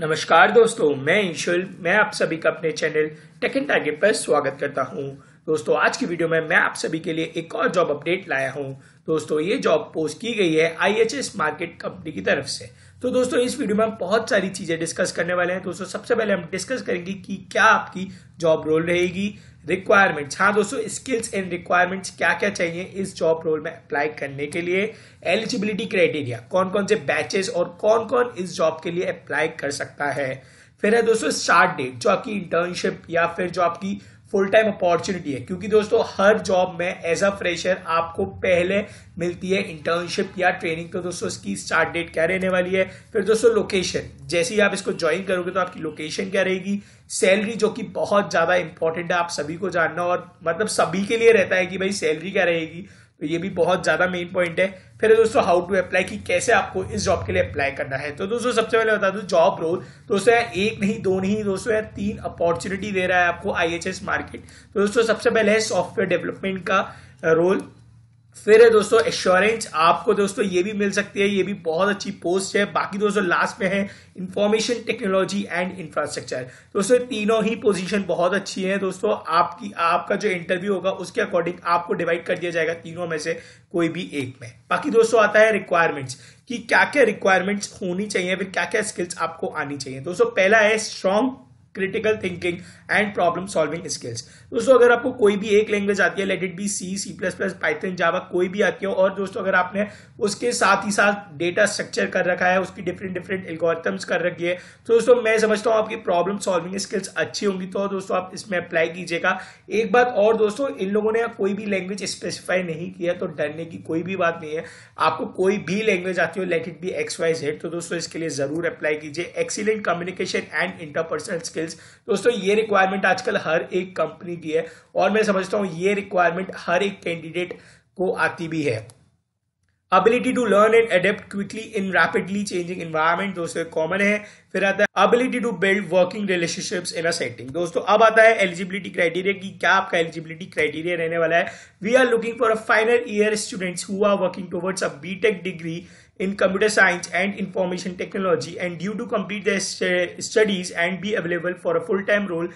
नमस्कार दोस्तों, मैं इंशुल मैं आप सभी का अपने चैनल टेक एंड पर स्वागत करता हूँ। दोस्तों, आज की वीडियो में मैं आप सभी के लिए एक और जॉब अपडेट लाया हूँ। दोस्तों, ये जॉब पोस्ट की गई है आईएचएस मार्केट कंपनी की तरफ़ से। तो दोस्तों, इस वीडियो में हम बहुत सारी चीज़ें डिस्कस करने वाले हैं। दोस्तों, सबसे पहले हम डिस्कस करेंगे कि क्या आपकी जॉब रोल रहेगी रिक्वायरमेंट्स हाँ दोस्तों स्किल्स एंड रिक्वायरमेंट्स क्या क्या चाहिए इस जॉब रोल में अप्लाई करने के लिए? एलिजिबिलिटी क्राइटेरिया कौन कौन से बैचेस और कौन कौन इस जॉब के लिए अप्लाई कर सकता है? फिर है दोस्तों स्टार्ट डेट जो आपकी इंटर्नशिप या फिर जो आपकी फुल टाइम अपॉर्चुनिटी है। क्योंकि दोस्तों, हर जॉब में एज अ फ्रेशर आपको पहले मिलती है इंटर्नशिप या ट्रेनिंग तो दोस्तों, इसकी स्टार्ट डेट क्या रहने वाली है? फिर दोस्तों लोकेशन जैसे ही आप इसको ज्वाइन करोगे तो आपकी लोकेशन क्या रहेगी? सैलरी जो कि बहुत ज़्यादा इंपॉर्टेंट है, आप सभी को जानना और मतलब सभी के लिए रहता है कि भाई सैलरी क्या रहेगी। तो ये भी बहुत ज़्यादा मेन पॉइंट है। फिर दोस्तों हाउ टू अप्लाई कि कैसे आपको इस जॉब के लिए अप्लाई करना है। तो दोस्तों, सबसे पहले बता दू जॉब रोल दोस्तों एक नहीं, दो नहीं, दोस्तों यार तीन अपॉर्चुनिटी दे रहा है आपको आईएचएस मार्केट तो दोस्तों, सबसे पहले है सॉफ्टवेयर डेवलपमेंट का रोल फिर है दोस्तों एश्योरेंस आपको दोस्तों ये भी मिल सकती है, ये भी बहुत अच्छी पोस्ट है। बाकी दोस्तों लास्ट में है इंफॉर्मेशन टेक्नोलॉजी एंड इंफ्रास्ट्रक्चर दोस्तों तीनों ही पोजीशन बहुत अच्छी है दोस्तों। आपकी, आपका जो इंटरव्यू होगा, उसके अकॉर्डिंग आपको डिवाइड कर दिया जाएगा तीनों में से कोई भी एक में। बाकी दोस्तों, आता है रिक्वायरमेंट्स कि क्या क्या रिक्वायरमेंट्स होनी चाहिए, फिर क्या क्या स्किल्स आपको आनी चाहिए। दोस्तों, पहला है strong critical thinking and problem solving skills दोस्तों, अगर आपको कोई भी एक लैंग्वेज आती है let it be C C plus plus Python Java कोई भी आती हो, और दोस्तों, अगर आपने उसके साथ ही साथ डेटा स्ट्रक्चर कर रखा है, उसकी डिफरेंट डिफरेंट एल्गोरिथम्स कर रखी है तो दोस्तों, मैं समझता हूँ आपकी प्रॉब्लम सॉल्विंग स्किल्स अच्छी होंगी तो दोस्तों, आप इसमें अप्लाई कीजिएगा। एक बात और दोस्तों, इन लोगों ने कोई भी लैंग्वेज स्पेसिफाई नहीं किया तो डरने की कोई भी बात नहीं है। आपको कोई भी लैंग्वेज आती हो let it be X Y Z तो दोस्तों, इसके लिए ज़रूर अप्लाई कीजिए। Excellent communication and interpersonal skills दोस्तों, ये रिक्वायरमेंट आजकल हर एक कंपनी की है और मैं समझता हूँ ये रिक्वायरमेंट हर एक कैंडिडेट को आती भी है। Ability to learn and adapt quickly in rapidly changing environment दोस्तों कॉमन है। फिर आता है ability to build working relationships in a setting दोस्तों, अब आता है एलिजिबिलिटी क्राइटेरिया की क्या आपका एलिजिबिलिटी क्राइटेरिया रहने वाला है। We are looking for a final year students who are working towards a BTech degree in computer science and information technology and due to complete their st studies and be available for a full-time role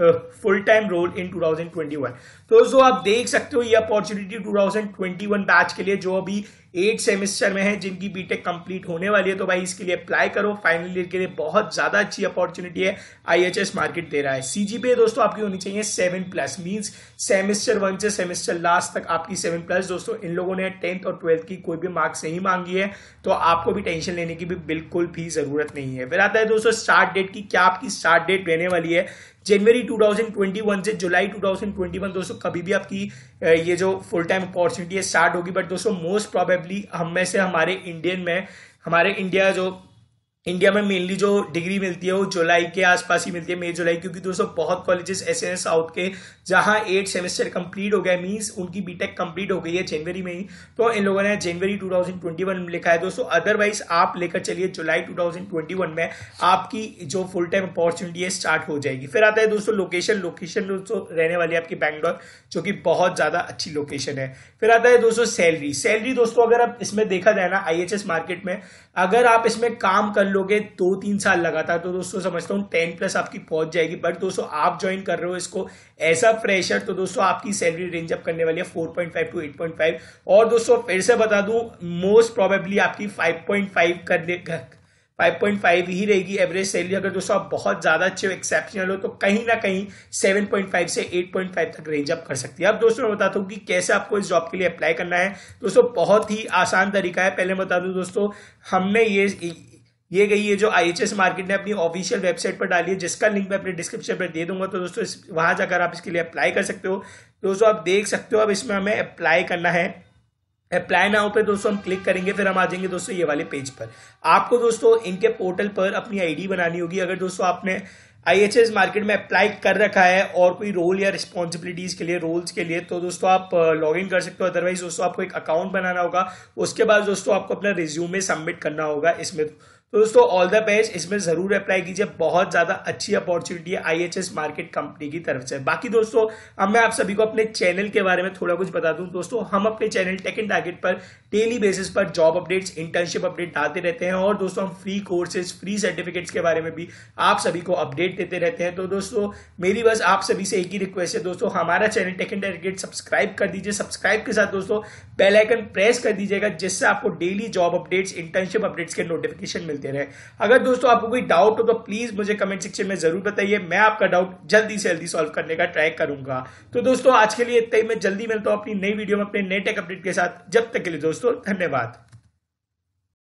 full time role in 2021 तो दोस्तों आप देख सकते हो, ये opportunity 2021 batch के लिए, जो अभी एट सेमेस्टर में है, जिनकी बीटेक कंप्लीट होने वाली है तो भाई इसके लिए अप्लाई करो। फाइनल ईयर के लिए बहुत ज़्यादा अच्छी अपॉर्चुनिटी है आईएचएस मार्केट दे रहा है। सीजीपीए दोस्तों आपकी होनी चाहिए seven plus means semester one से सेमेस्टर लास्ट तक आपकी सेवन प्लस दोस्तों, इन लोगों ने टेंथ और ट्वेल्थ की कोई भी मार्क्स नहीं मांगी है तो आपको भी टेंशन लेने की भी बिल्कुल भी ज़रूरत नहीं है। फिर आता है दोस्तों स्टार्ट डेट की, क्या आपकी स्टार्ट डेट रहने वाली है? जनवरी 2021 से जुलाई 2021 दोस्तों, कभी भी आपकी ये जो फुल टाइम अपॉर्चुनिटी है स्टार्ट होगी बट दोस्तों मोस्ट प्रोबेबली हम में से हमारे इंडियन में, हमारे इंडिया जो इंडिया में मेनली जो डिग्री मिलती है, वो जुलाई के आसपास ही मिलती है मई जुलाई क्योंकि दोस्तों बहुत कॉलेजेस ऐसे हैं साउथ के, जहाँ एट सेमेस्टर कंप्लीट हो गया मींस उनकी बीटेक कंप्लीट हो गई है जनवरी में ही। तो इन लोगों ने जनवरी 2021 में लिखा है। दोस्तों अदरवाइज़ आप लेकर चलिए जुलाई 2021 में, आपकी जो फुल टाइम अपॉर्चुनिटी है स्टार्ट हो जाएगी। फिर आता है दोस्तों लोकेशन लोकेशन दोस्तों रहने वाली है आपकी बैंगलोर जो कि बहुत ज़्यादा अच्छी लोकेशन है। फिर आता है दोस्तों सैलरी सैलरी दोस्तों, अगर आप इसमें देखा जाए ना आईएचएस मार्केट में अगर आप इसमें काम कर लोगे दो तीन साल लगातार तो दोस्तों समझता हूँ टेन प्लस आपकी पहुँच जाएगी। बट दोस्तों आप ज्वाइन कर रहे हो इसको ऐसा फ्रेशर तो दोस्तों आपकी सैलरी रेंज अप करने वाली है 4.5 टू 8.5 और दोस्तों फिर से बता दू मोस्ट प्रोबेबली आपकी 5.5 करने 5.5 ही रहेगी एवरेज सैलरी अगर दोस्तों आप बहुत ज़्यादा अच्छे हो एक्सेप्शनल हो तो कहीं ना कहीं 7.5 से 8.5 तक रेंज अप कर सकती है। अब दोस्तों, मैं बताता हूँ कि कैसे आपको इस जॉब के लिए अप्लाई करना है। दोस्तों, बहुत ही आसान तरीका है। पहले बता दूँ दोस्तों, हमने ये ये गई है जो IHS मार्केट ने अपनी ऑफिशियल वेबसाइट पर डाली है, जिसका लिंक मैं अपने डिस्क्रिप्शन पर दे दूँगा। तो दोस्तों वहाँ जाकर आप इसके लिए अप्लाई कर सकते हो। दोस्तों, आप देख सकते हो, अब इसमें हमें अप्लाई करना है। अप्लाई नाउ पे दोस्तों, हम क्लिक करेंगे, फिर हम आ जाएँगे दोस्तों ये वाले पेज पर। आपको दोस्तों इनके पोर्टल पर अपनी आईडी बनानी होगी। अगर दोस्तों आपने आईएचएस मार्केट में अप्लाई कर रखा है और कोई रोल या रिस्पॉन्सिबिलिटीज के लिए रोल्स के लिए तो दोस्तों आप लॉग इन कर सकते हो। अदरवाइज़ दोस्तों आपको एक अकाउंट बनाना होगा। उसके बाद दोस्तों आपको अपना रिज्यूमे सबमिट करना होगा। इसमें तो दोस्तों ऑल द बेस्ट इसमें ज़रूर अप्लाई कीजिए। बहुत ज़्यादा अच्छी अपॉर्चुनिटी है आईएचएस मार्केट कंपनी की तरफ़ से। बाकी दोस्तों, अब मैं आप सभी को अपने चैनल के बारे में थोड़ा कुछ बता दूँ। दोस्तों, हम अपने चैनल टेक एंड टारगेट पर डेली बेसिस पर जॉब अपडेट्स इंटर्नशिप अपडेट डालते रहते हैं और दोस्तों, हम फ्री कोर्सेज फ्री सर्टिफिकेट्स के बारे में भी आप सभी को अपडेट देते रहते हैं। तो दोस्तों, मेरी बस आप सभी से एक ही रिक्वेस्ट है। दोस्तों, हमारा channel Tech and Target subscribe कर दीजिए। सब्सक्राइब के साथ दोस्तों बेलाइकन प्रेस कर दीजिएगा, जिससे आपको daily job updates internship updates के नोटिफिकेशन मिलते रहे अगर दोस्तों आपको कोई डाउट हो तो प्लीज़ मुझे कमेंट सेक्शन में ज़रूर बताइए। मैं आपका डाउट जल्दी से जल्दी सॉल्व करने का ट्राई करूँगा। तो दोस्तों, आज के लिए इतना ही। मैं जल्दी मिलता हूँ अपनी नई वीडियो में अपने नए टेक अपडेट के साथ। जब तक के लिए दोस्तों, धन्यवाद।